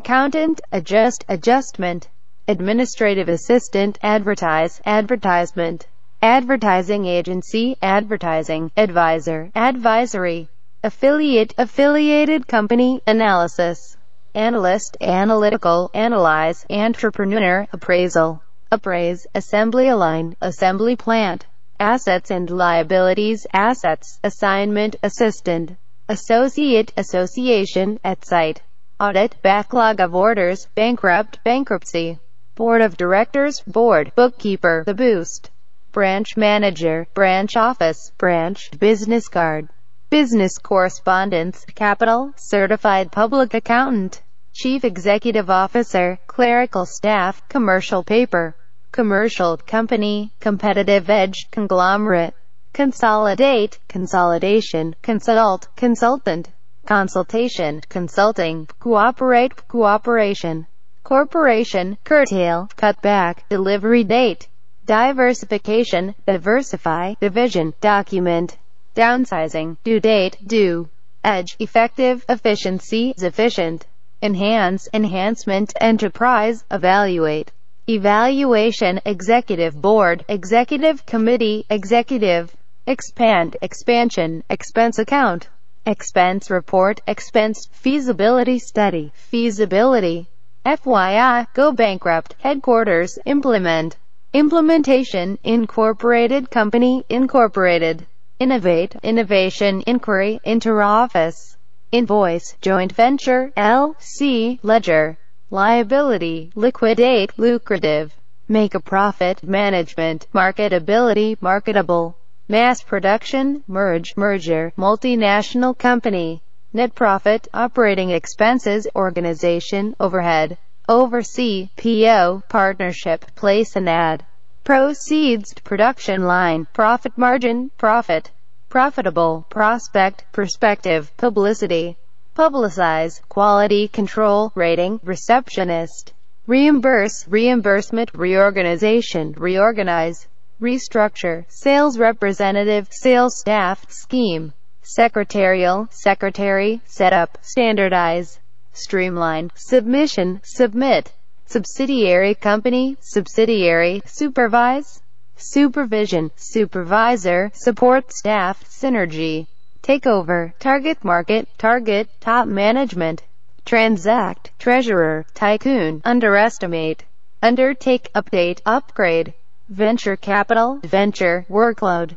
accountant, adjust, adjustment, administrative assistant, advertise, advertisement, advertising agency, advertising, advisor, advisory, affiliate, affiliated company, analysis, analyst, analytical, analyze, entrepreneur, appraisal, appraise, assembly line, assembly plant, assets and liabilities, assets, assignment, assistant, associate, association, at sight, audit, backlog of orders, bankrupt, bankruptcy, board of directors, board, bookkeeper, the boost, branch manager, branch office, branch, business card, business correspondence, capital, certified public accountant, chief executive officer, clerical staff, commercial paper, commercial company, competitive edge, conglomerate, consolidate, consolidation, consult, consultant, consultation, consulting, cooperate, cooperation, corporation, curtail, cut back, delivery date, diversification, diversify, division, document, downsizing, due date, due, edge, effective, efficiency, efficient, enhance, enhancement, enterprise, evaluate, evaluation, executive board, executive committee, executive, expand, expansion, expense account, expense report, expense, feasibility study, feasibility, FYI, go bankrupt, headquarters, implement, implementation, incorporated. Company, incorporated, innovate, innovation, inquiry, interoffice, invoice, joint venture, LC, ledger, liability, liquidate, lucrative, make a profit, management, marketability, marketable, mass production, merge, merger, multinational company, net profit, operating expenses, organization, overhead, oversee, PO, partnership, place an ad, proceeds, production line, profit margin, profit, profitable, prospect, perspective, publicity, publicize, quality control, rating, receptionist, reimburse, reimbursement, reorganization, reorganize, restructure, sales representative, sales staff, scheme, secretarial, secretary, setup, standardize, streamline, submission, submit, subsidiary company, subsidiary, supervise, supervision, supervisor, support staff, synergy, takeover, target market, target, top management, transact, treasurer, tycoon, underestimate, undertake, update, upgrade, venture capital, venture, workload.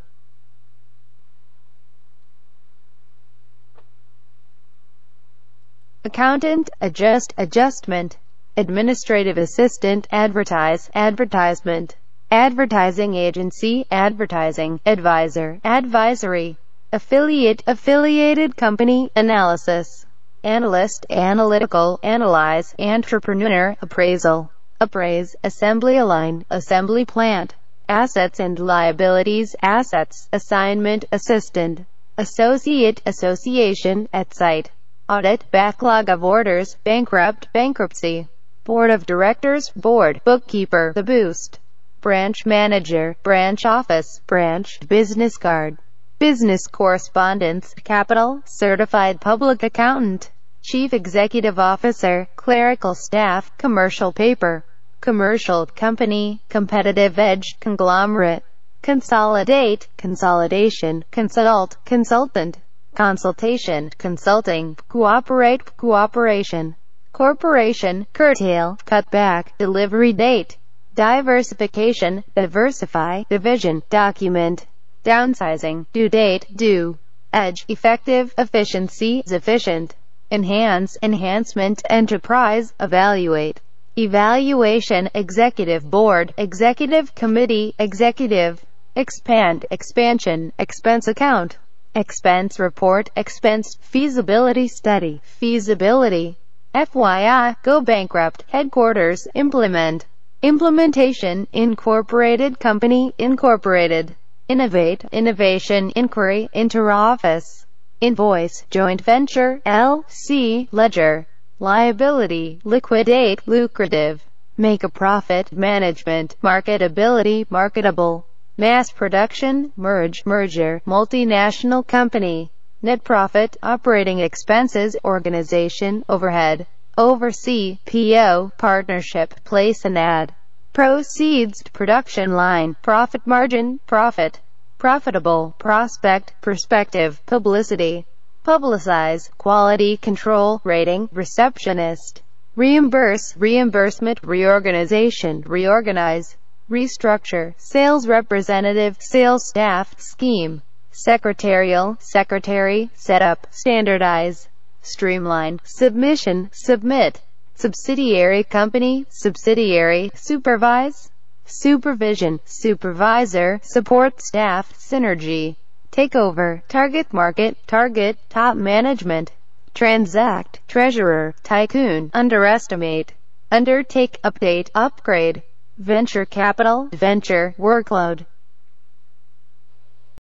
accountant, adjust, adjustment, administrative assistant, advertise, advertisement, advertising agency, advertising, advisor, advisory, affiliate, affiliated company, analysis, analyst, analytical, analyze, entrepreneur, appraisal, appraise, assembly line, assembly plant, assets and liabilities, assets, assignment, assistant, associate, association, at sight audit, backlog of orders, bankrupt, bankruptcy, board of directors, board, bookkeeper, the boost, branch manager, branch office, branch, business card, business correspondence, capital, certified public accountant, chief executive officer, clerical staff, commercial paper, commercial company, competitive edge, conglomerate, consolidate, consolidation, consult, consultant, consultation, consulting, cooperate, cooperation, corporation, curtail, cut back, delivery date, diversification, diversify, division, document, downsizing, due date, due, edge, effective, efficiency, efficient, enhance, enhancement, enterprise, evaluate, evaluation, executive board, executive committee, executive, expand, expansion, expense account, expense report, expense, feasibility study, feasibility, FYI, go bankrupt, headquarters, implement, implementation, incorporated company, incorporated, innovate, innovation, inquiry, interoffice, invoice, joint venture, LC, ledger, liability, liquidate, lucrative, make a profit, management, marketability, marketable, mass production, merge, merger, multinational company, net profit, operating expenses, organization, overhead, oversee, PO, partnership, place an ad, proceeds, production line, profit margin, profit, profitable, prospect, perspective, publicity, publicize, quality control, rating, receptionist, reimburse, reimbursement, reorganization, reorganize, restructure, sales representative, sales staff, scheme, secretarial, secretary, setup, standardize, streamline, submission, submit, subsidiary company, subsidiary, supervise, supervision, supervisor, support staff, synergy, takeover, target market, target, top management, transact, treasurer, tycoon, underestimate, undertake, update, upgrade, venture capital, venture, workload,